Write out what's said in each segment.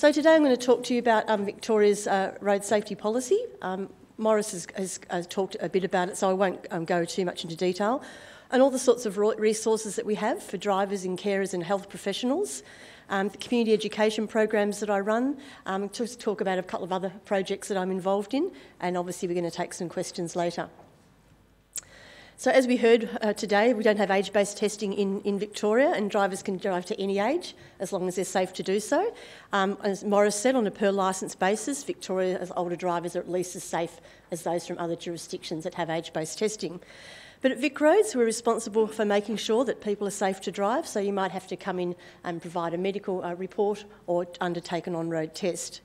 So today I'm going to talk to you about um, Victoria's uh, road safety policy. Um, Morris has, has, has, talked a bit about it, so I won't um, go too much into detail. And all the sorts of resources that we have for drivers and carers and health professionals. Um, the community education programs that I run, um, to talk about a couple of other projects that I'm involved in, and obviously we're going to take some questions later. So as we heard uh, today, we don't have age-based testing in, in Victoria and drivers can drive to any age as long as they're safe to do so. Um, as Morris said, on a per licence basis, Victoria's older drivers are at least as safe as those from other jurisdictions that have age-based testing. But at Vic Roads, we're responsible for making sure that people are safe to drive, so you might have to come in and provide a medical uh, report or undertake an on-road test.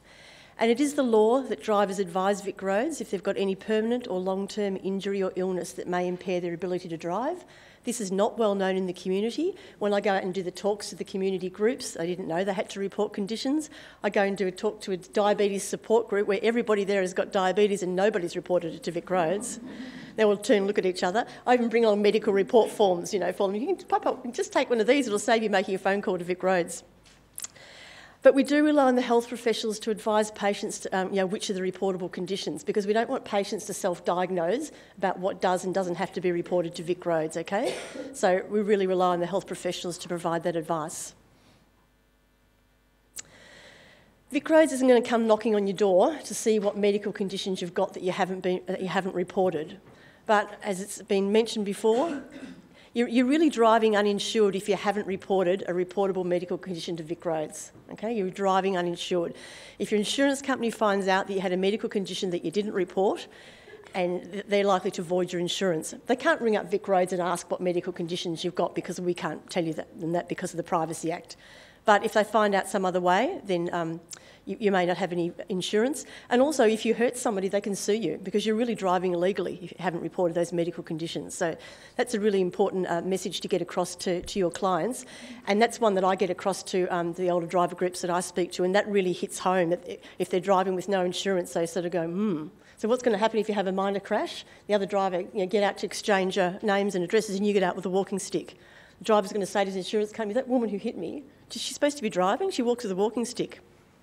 And it is the law that drivers advise Vic Roads if they've got any permanent or long term injury or illness that may impair their ability to drive. This is not well known in the community. When I go out and do the talks to the community groups, I didn't know they had to report conditions. I go and do a talk to a diabetes support group where everybody there has got diabetes and nobody's reported it to Vic Roads. They will turn and look at each other. I even bring along medical report forms, you know, for them. You can pop up, just take one of these, it'll save you making a phone call to Vic Roads. But we do rely on the health professionals to advise patients to, um, you know, which are the reportable conditions because we don't want patients to self-diagnose about what does and doesn't have to be reported to Vic Roads, okay? So we really rely on the health professionals to provide that advice. Vic Roads isn't going to come knocking on your door to see what medical conditions you've got that you haven't, been, that you haven't reported. But as it's been mentioned before, you're, you're really driving uninsured if you haven't reported a reportable medical condition to Vic Roads. Okay, you're driving uninsured. If your insurance company finds out that you had a medical condition that you didn't report, and they're likely to void your insurance. They can't ring up Vic Roads and ask what medical conditions you've got because we can't tell you that, and that because of the Privacy Act. But if they find out some other way, then um, you, you, may not have any insurance. And also, if you hurt somebody, they can sue you because you're really driving illegally if you haven't reported those medical conditions. So that's a really important uh, message to get across to, to your clients. And that's one that I get across to um, the older driver groups that I speak to. And that really hits home that if they're driving with no insurance, they sort of go, hmm. So what's going to happen if you have a minor crash? The other driver, you know, get out to exchange uh, names and addresses, and you get out with a walking stick. The driver's going to say to his insurance company, "That woman who hit me, she's supposed to be driving. She walks with a walking stick."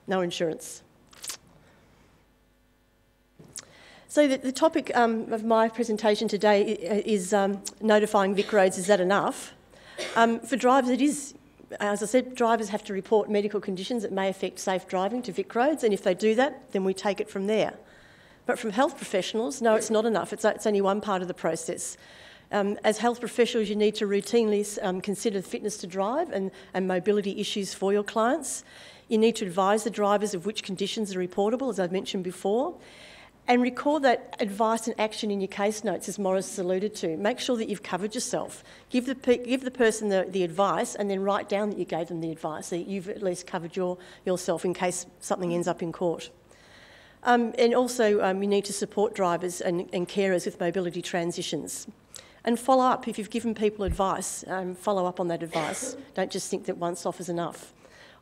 no insurance. So the, the topic um, of my presentation today is um, notifying Vic Roads. Is that enough? Um, for drivers, it is. As I said, drivers have to report medical conditions that may affect safe driving to Vic Roads, and if they do that, then we take it from there. But from health professionals, no, it's not enough. It's, it's only one part of the process. Um, as health professionals, you need to routinely um, consider fitness to drive and, and mobility issues for your clients. You need to advise the drivers of which conditions are reportable, as I've mentioned before, and record that advice and action in your case notes, as Morris alluded to. Make sure that you've covered yourself. Give the, give the person the, the advice and then write down that you gave them the advice, so you've at least covered your, yourself in case something ends up in court. Um, and also, um, you need to support drivers and, and, carers with mobility transitions. And follow up. If you've given people advice, um, follow up on that advice. Don't just think that once off is enough.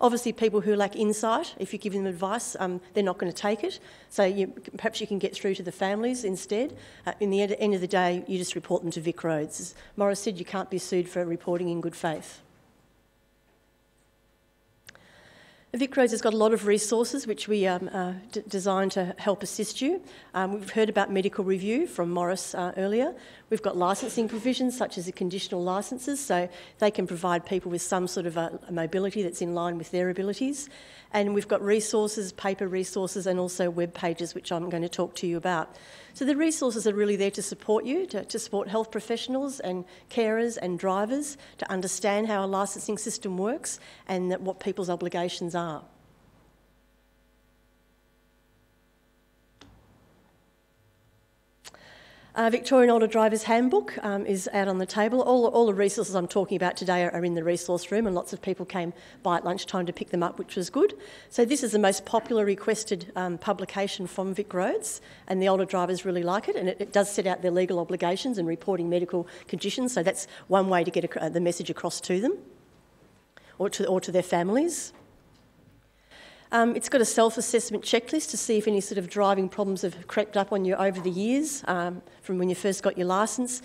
Obviously, people who lack insight, if you give them advice, um, they're not going to take it. So you, perhaps you can get through to the families instead. Uh, in the end, end, of the day, you just report them to Vic Roads. As Morris said, you can't be sued for reporting in good faith. Vic Roads has got a lot of resources which we um, uh, designed to help assist you. Um, we've heard about medical review from Morris uh, earlier. We've got licensing provisions such as the conditional licences, so they can provide people with some sort of a, a mobility that's in line with their abilities. And we've got resources, paper resources, and also web pages, which I'm going to talk to you about. So the resources are really there to support you, to, to support health professionals and carers and drivers to understand how a licensing system works and what people's obligations are. Uh, Victorian Older Drivers Handbook um, is out on the table. All, all the resources I'm talking about today are, are, in the resource room, and lots of people came by at lunchtime to pick them up, which was good. So, this is the most popular requested um, publication from Vic Roads, and the older drivers really like it. And it, it, does set out their legal obligations and reporting medical conditions, so that's one way to get a, the message across to them or to, or to their families. Um, it's got a self assessment checklist to see if any sort of driving problems have crept up on you over the years um, from when you first got your licence.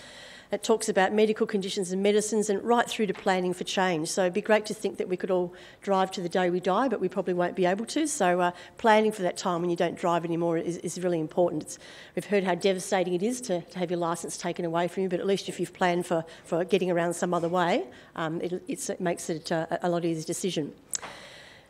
It talks about medical conditions and medicines and right through to planning for change. So it'd be great to think that we could all drive to the day we die, but we probably won't be able to. So uh, planning for that time when you don't drive anymore is, is really important. It's, we've heard how devastating it is to, to, have your licence taken away from you, but at least if you've planned for, for getting around some other way, um, it, it makes it uh, a lot easier decision.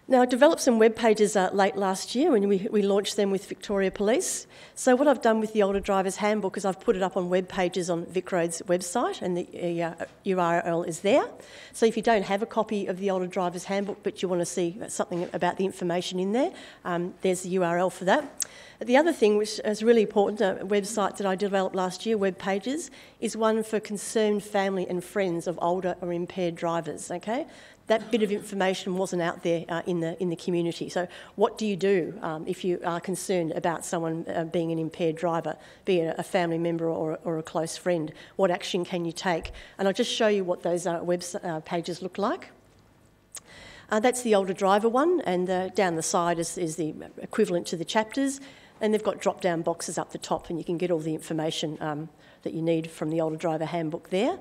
Now, I developed some web pages uh, late last year when we, we launched them with Victoria Police. So, what I've done with the Older Drivers Handbook is I've put it up on web pages on VicRoads website, and the uh, URL is there. So, if you don't have a copy of the Older Drivers Handbook but you want to see something about the information in there, um, there's the URL for that. The other thing, which is really important, a website that I developed last year, web pages, is one for concerned family and friends of older or impaired drivers. Okay, that bit of information wasn't out there uh, in, the, in the community. So, what do you do um, if you are concerned about someone uh, being an impaired driver, be it a family member or, or a close friend? What action can you take? And I'll just show you what those uh, web uh, pages look like. Uh, that's the older driver one, and uh, down the side is, is the equivalent to the chapters. And they've got drop down boxes up the top, and you can get all the information um, that you need from the older driver handbook there.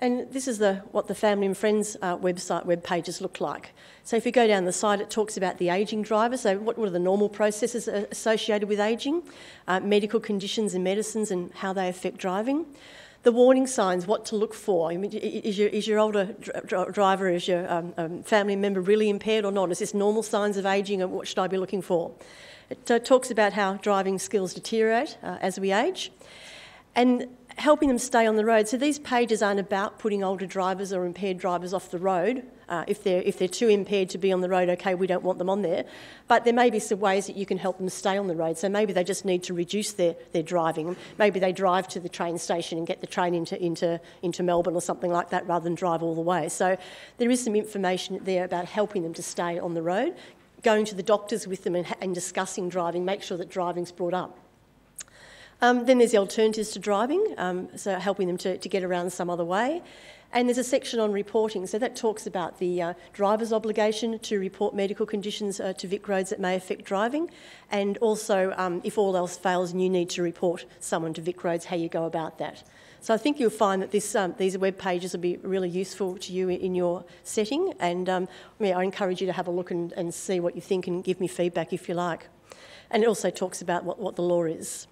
And this is the, what the family and friends uh, website web pages look like. So if you go down the side, it talks about the ageing driver. So what, what are the normal processes associated with ageing, uh, medical conditions and medicines, and how they affect driving. The warning signs, what to look for. I mean, is, your, is your older dr- driver, is your um, um, family member really impaired or not? Is this normal signs of ageing, and what should I be looking for? It uh, talks about how driving skills deteriorate uh, as we age. And helping them stay on the road. So these pages aren't about putting older drivers or impaired drivers off the road. Uh, if, they're, if they're too impaired to be on the road, okay, we don't want them on there. But there may be some ways that you can help them stay on the road. So maybe they just need to reduce their, their driving. Maybe they drive to the train station and get the train into, into, into Melbourne or something like that rather than drive all the way. So there is some information there about helping them to stay on the road, going to the doctors with them and, and discussing driving, make sure that driving's brought up. Um, then there's the alternatives to driving, um, so helping them to, to get around some other way. And there's a section on reporting, so that talks about the uh, driver's obligation to report medical conditions uh, to VicRoads that may affect driving, and also um, if all else fails and you need to report someone to VicRoads, how you go about that. So I think you'll find that this, um, these web pages will be really useful to you in your setting, and um, I encourage you to have a look and, and see what you think and give me feedback if you like. And it also talks about what, what the law is.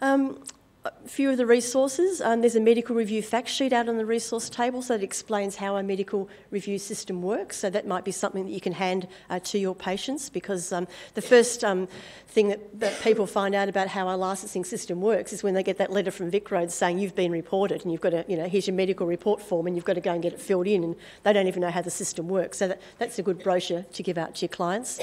Um, a few of the resources. Um, there's a medical review fact sheet out on the resource table so that explains how a medical review system works. So that might be something that you can hand uh, to your patients because um, the first um, thing that, that, people find out about how our licensing system works is when they get that letter from VicRoads saying you've been reported and you've got to, you know, here's your medical report form and you've got to go and get it filled in and they don't even know how the system works. So that, that's a good brochure to give out to your clients.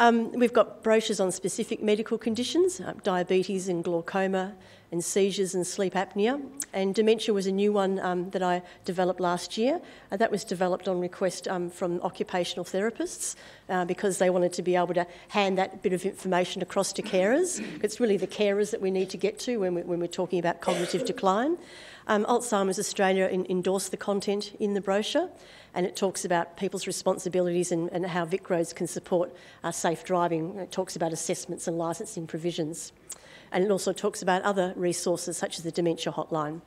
Um, we've got brochures on specific medical conditions, uh, diabetes and glaucoma, and seizures and sleep apnea. And dementia was a new one um, that I developed last year. Uh, that was developed on request um, from occupational therapists uh, because they wanted to be able to hand that bit of information across to carers. It's really the carers that we need to get to when, we, when we're talking about cognitive decline. Um, Alzheimer's Australia in, endorsed the content in the brochure and it talks about people's responsibilities and, and how VicRoads can support uh, safe driving. It talks about assessments and licensing provisions. And it also talks about other resources such as the Dementia Hotline.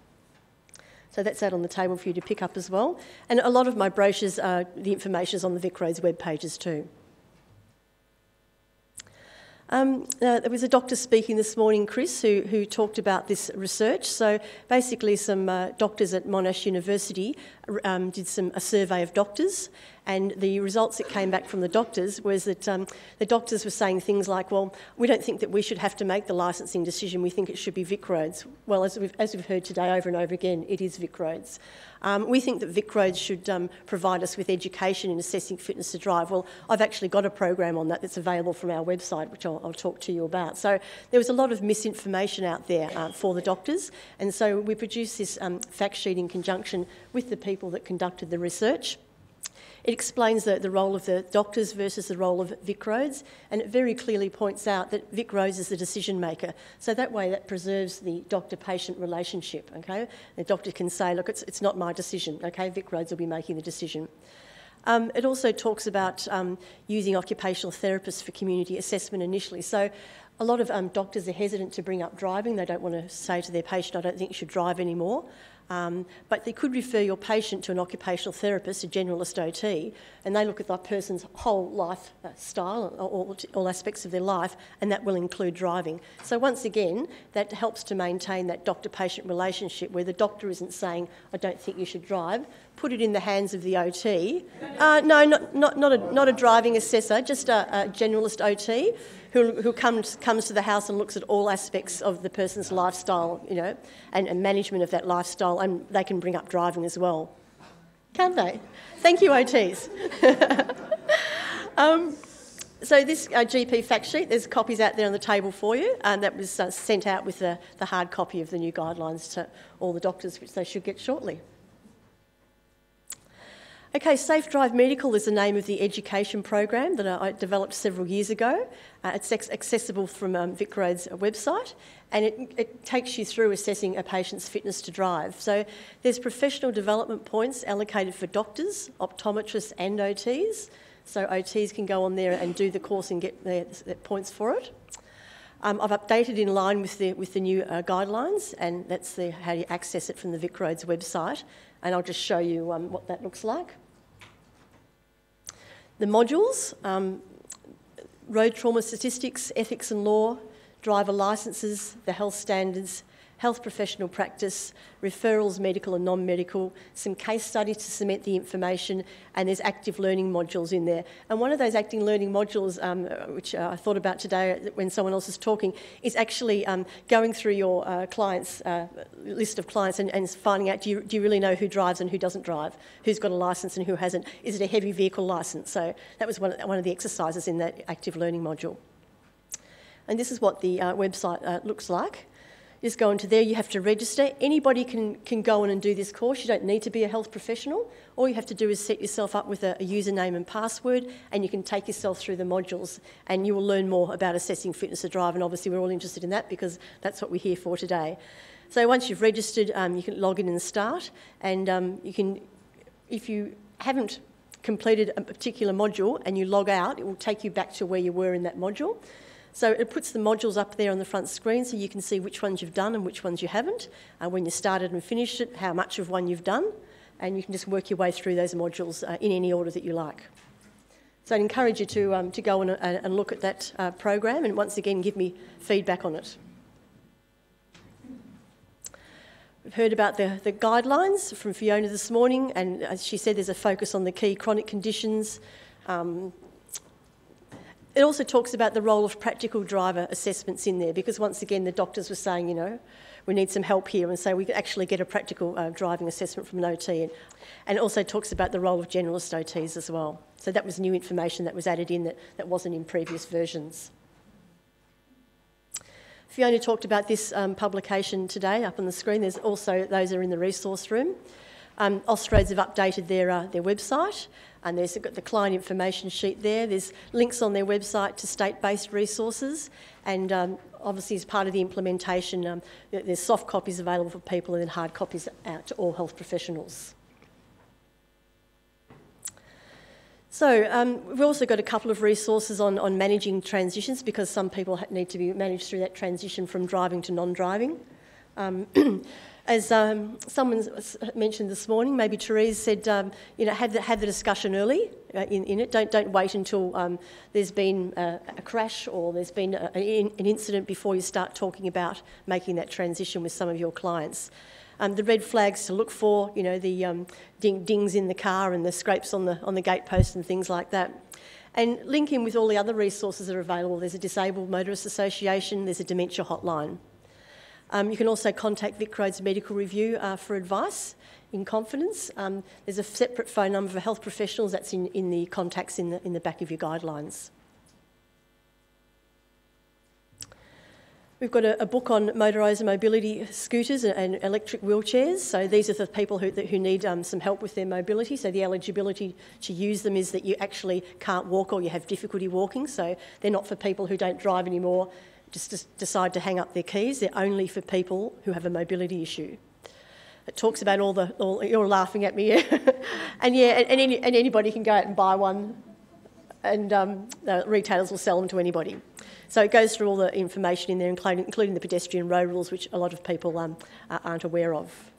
So that's out on the table for you to pick up as well. And a lot of my brochures, the information is on the VicRoads web pages too. Um, uh, there was a doctor speaking this morning, Chris, who, who talked about this research. So basically, some uh, doctors at Monash University um, did some a survey of doctors, and the results that came back from the doctors was that um, the doctors were saying things like, "Well, we don't think that we should have to make the licensing decision. We think it should be VicRoads." Well, as we've, as we've heard today over and over again, it is VicRoads. Um, we think that VicRoads should um, provide us with education in assessing fitness to drive. Well, I've actually got a program on that that's available from our website, which I'll, I'll talk to you about. So there was a lot of misinformation out there uh, for the doctors, and so we produced this um, fact sheet in conjunction with the people that conducted the research. It explains the, the role of the doctors versus the role of VicRoads, and it very clearly points out that VicRoads is the decision maker. So that way, that preserves the doctor-patient relationship. Okay, the doctor can say, "Look, it's, it's not my decision." Okay, VicRoads will be making the decision. Um, it also talks about um, using occupational therapists for community assessment initially. So A lot of um, doctors are hesitant to bring up driving. They don't want to say to their patient, I don't think you should drive anymore. Um, but they could refer your patient to an occupational therapist, a generalist OT, and they look at that person's whole lifestyle, uh, all, all aspects of their life, and that will include driving. So, once again, that helps to maintain that doctor patient relationship where the doctor isn't saying, I don't think you should drive, put it in the hands of the OT. Uh, no, not, not, not, a, not a driving assessor, just a, a generalist OT who, who comes, comes to the house and looks at all aspects of the person's lifestyle, you know, and, and management of that lifestyle, and they can bring up driving as well. Can't they? Thank you, OTs. um, so this uh, GP fact sheet, there's copies out there on the table for you, and that was uh, sent out with the, the hard copy of the new guidelines to all the doctors, which they should get shortly. Okay, Safe Drive Medical is the name of the education program that I developed several years ago. Uh, it's accessible from um, VicRoads website and it, it, takes you through assessing a patient's fitness to drive. So there's professional development points allocated for doctors, optometrists and OTs. So OTs can go on there and do the course and get their, their points for it. Um, I've updated in line with the, with the new uh, guidelines and that's the, how you access it from the VicRoads website and I'll just show you um, what that looks like. The modules, um, road trauma statistics, ethics and law, driver licences, the health standards, health professional practice, referrals, medical and non-medical, some case studies to cement the information, and there's active learning modules in there. And one of those active learning modules, um, which uh, I thought about today when someone else is talking, is actually um, going through your uh, clients' uh, list of clients and, and finding out do you, do you, really know who drives and who doesn't drive, who's got a licence and who hasn't. Is it a heavy vehicle licence? So that was one, one of the exercises in that active learning module. And this is what the uh, website uh, looks like just go into there, you have to register. Anybody can, can go in and do this course. You don't need to be a health professional. All you have to do is set yourself up with a, a, username and password, and you can take yourself through the modules, and you will learn more about assessing fitness to drive. And obviously, we're all interested in that because that's what we're here for today. So once you've registered, um, you can log in and start, and um, you can, if you haven't completed a particular module and you log out, it will take you back to where you were in that module. So it puts the modules up there on the front screen so you can see which ones you've done and which ones you haven't, uh, when you started and finished it, how much of one you've done, and you can just work your way through those modules uh, in any order that you like. So I'd encourage you to, um, to go and, uh, and look at that uh, program and once again give me feedback on it. We've heard about the, the guidelines from Fiona this morning, and as she said, there's a focus on the key chronic conditions, um, it also talks about the role of practical driver assessments in there because, once again, the doctors were saying, you know, we need some help here, and so we actually get a practical uh, driving assessment from an OT. And, and it also talks about the role of generalist OTs as well. So that was new information that was added in that, that wasn't in previous versions. Fiona talked about this um, publication today up on the screen. There's also those are in the resource room. Um, Austroads have updated their, uh, their website and there's got the client information sheet there. There's links on their website to state-based resources, and um, obviously as part of the implementation, um, there's soft copies available for people and then hard copies out to all health professionals. So um, we've also got a couple of resources on, on managing transitions because some people need to be managed through that transition from driving to non-driving. As um, someone mentioned this morning, maybe Therese said, um, you know, have the, have the discussion early uh, in, in it. Don't, don't wait until um, there's been a, a, crash or there's been a, an incident before you start talking about making that transition with some of your clients. Um, the red flags to look for, you know, the um, ding, dings in the car and the scrapes on the, on the gatepost and things like that. And link in with all the other resources that are available. There's a Disabled Motorists Association, there's a dementia hotline. Um, you can also contact VicRoads Medical Review uh, for advice in confidence. Um, there's a separate phone number for health professionals that's in, in the contacts in the, in the back of your guidelines. We've got a, a book on motorised mobility scooters and, and, electric wheelchairs. So these are the people who, who need um, some help with their mobility. So the eligibility to use them is that you actually can't walk or you have difficulty walking. So they're not for people who don't drive anymore just decide to hang up their keys. They're only for people who have a mobility issue. It talks about all the, all, you're laughing at me, and yeah, and, any, and anybody can go out and buy one and um, the retailers will sell them to anybody. So it goes through all the information in there, including, including the pedestrian road rules, which a lot of people um, aren't aware of.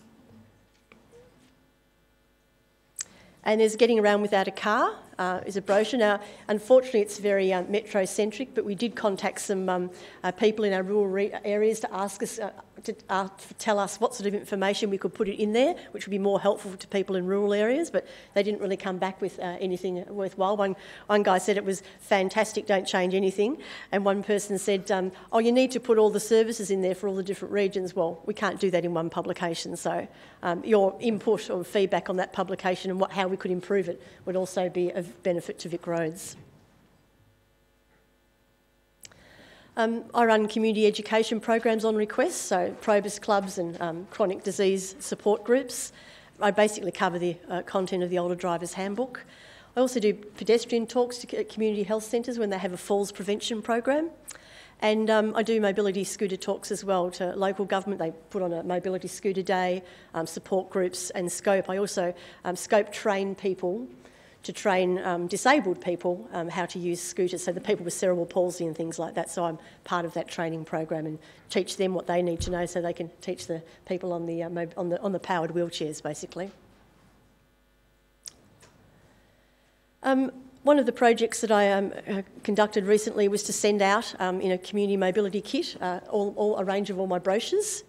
And there's Getting Around Without a Car uh, is a brochure. Now, unfortunately, it's very um, metro-centric, but we did contact some um, uh, people in our rural areas to ask us uh, to uh, tell us what sort of information we could put it in there, which would be more helpful to people in rural areas, but they didn't really come back with uh, anything worthwhile. One, one guy said it was fantastic, don't change anything. And one person said, um, oh, you need to put all the services in there for all the different regions. Well, we can't do that in one publication. So um, your input or feedback on that publication and what, how we could improve it would also be of benefit to Vic Roads. Um, I run community education programs on request, so Probus clubs and um, chronic disease support groups. I basically cover the uh, content of the Older Drivers Handbook. I also do pedestrian talks to community health centres when they have a falls prevention program. And um, I do mobility scooter talks as well to local government. They put on a mobility scooter day, um, support groups and scope. I also um, scope train people to train um, disabled people um, how to use scooters, so the people with cerebral palsy and things like that. So I'm part of that training program and teach them what they need to know so they can teach the people on the, uh, on the, on the powered wheelchairs, basically. Um, one of the projects that I um, uh, conducted recently was to send out um, in a community mobility kit uh, all, all, a range of all my brochures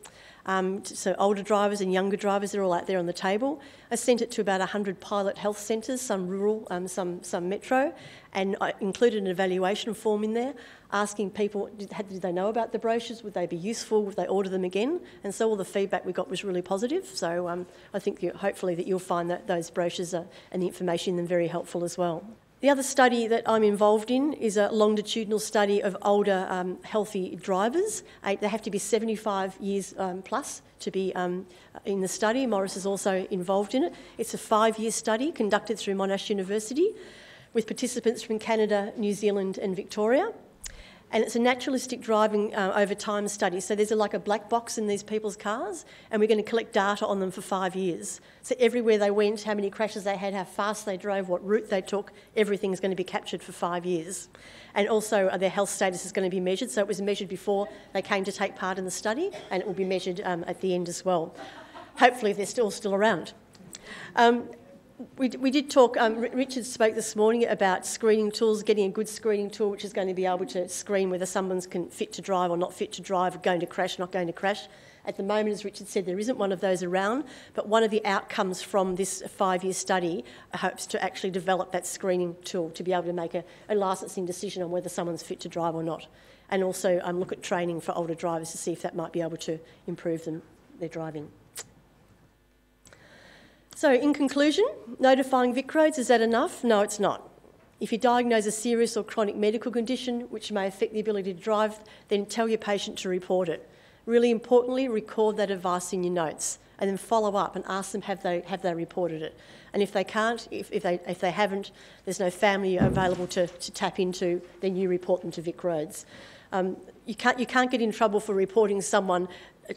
um, so older drivers and younger drivers, they're all out there on the table. I sent it to about 100 pilot health centres, some rural, um, some, some metro, and I included an evaluation form in there asking people, did, did, they know about the brochures? Would they be useful? Would they order them again? And so all the feedback we got was really positive. So um, I think you, hopefully that you'll find that those brochures are, and the information in them very helpful as well. The other study that I'm involved in is a longitudinal study of older um, healthy drivers. They have to be 75 years um, plus to be um, in the study. Morris is also involved in it. It's a five year study conducted through Monash University with participants from Canada, New Zealand, and Victoria and it's a naturalistic driving uh, over time study. So there's a, like a black box in these people's cars, and we're going to collect data on them for five years. So everywhere they went, how many crashes they had, how fast they drove, what route they took, everything is going to be captured for five years. And also uh, their health status is going to be measured. So it was measured before they came to take part in the study, and it will be measured um, at the end as well. Hopefully they're still still around. Um, we, we did talk, um, Richard spoke this morning about screening tools, getting a good screening tool which is going to be able to screen whether someone's can fit to drive or not fit to drive, going to crash, not going to crash. At the moment, as Richard said, there isn't one of those around, but one of the outcomes from this five-year study hopes to actually develop that screening tool to be able to make a, a licensing decision on whether someone's fit to drive or not. And also um, look at training for older drivers to see if that might be able to improve them, their driving. So, in conclusion, notifying Vic Roads, is that enough? No, it's not. If you diagnose a serious or chronic medical condition which may affect the ability to drive, then tell your patient to report it. Really importantly, record that advice in your notes and then follow up and ask them have they, have they reported it. And if they can't, if, if, they, if they haven't, there's no family available to, to tap into, then you report them to Vic Roads. Um, you, can't, you can't get in trouble for reporting someone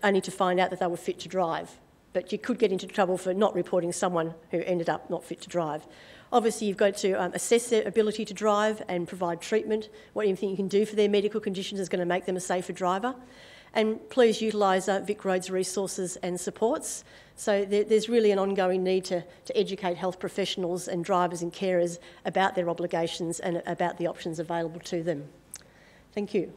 only to find out that they were fit to drive but you could get into trouble for not reporting someone who ended up not fit to drive. Obviously, you've got to um, assess their ability to drive and provide treatment. What anything you can do for their medical conditions is going to make them a safer driver. And please utilise uh, Vic Roads resources and supports. So there, there's really an ongoing need to, to educate health professionals and drivers and carers about their obligations and about the options available to them. Thank you.